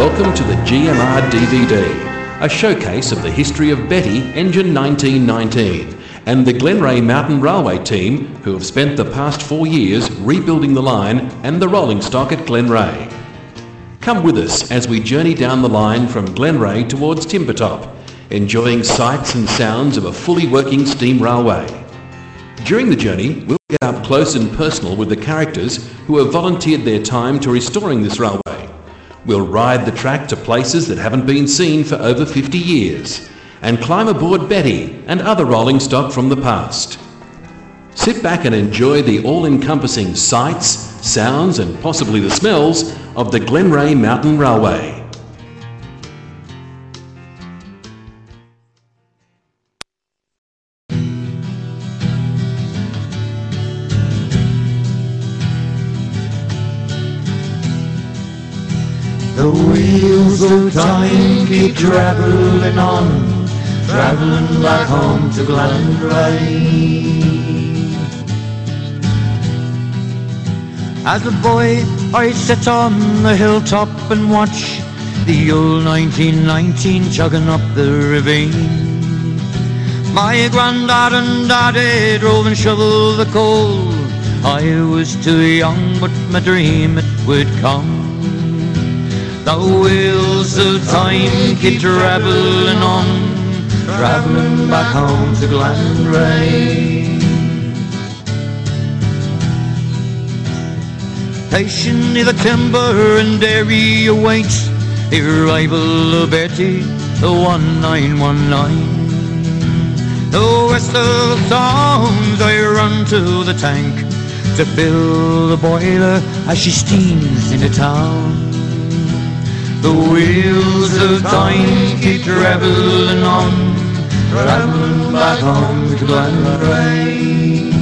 Welcome to the GMR DVD, a showcase of the history of Betty Engine 1919 and the Glenreagh Mountain Railway team who have spent the past four years rebuilding the line and the rolling stock at Glenreagh. Come with us as we journey down the line from Glenreagh towards Timbertop, enjoying sights and sounds of a fully working steam railway. During the journey, we'll get up close and personal with the characters who have volunteered their time to restoring this railway. We'll ride the track to places that haven't been seen for over 50 years and climb aboard Betty and other rolling stock from the past. Sit back and enjoy the all-encompassing sights, sounds and possibly the smells of the Glenreagh Mountain Railway. The wheels of time keep travelling on, travelling back home to Glenreagh. As a boy, I sit on the hilltop and watch the old 1919 chugging up the ravine. My granddad and daddy drove and shoveled the coal. I was too young, but my dream it would come. The wheels of time keep travelling on, travelling back home to Glenreagh. Patiently the timber and dairy awaits the arrival of Betty, the 1919. The west of towns I run to the tank to fill the boiler as she steams into town. The wheels of time keep travelling on, travelling back home to Glenreagh.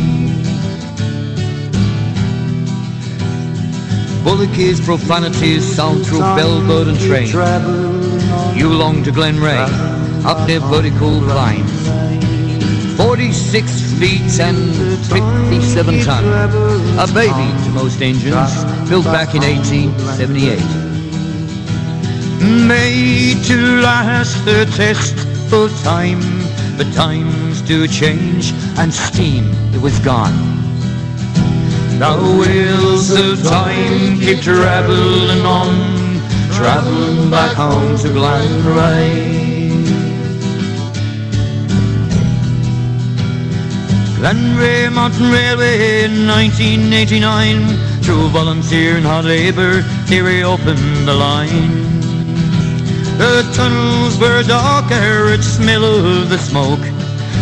Bullock's profanities sound through bellbird and train. You long to Glenreagh, up near vertical climbs. 46 feet and 57 tons. A baby to most engines, built back in 1878 made to last the test of time. But times do change, and steam it was gone. The wheels of time keep travelling on, travelling back home to Glenreagh. Glenreagh Mountain Railway in 1989, through volunteer and hard labour, they reopened the line. The tunnels were dark, arid smell of the smoke.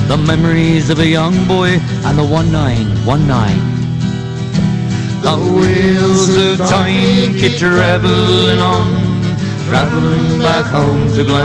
The memories of a young boy and the 1919. The wheels of time keep traveling on, traveling back home to Glen.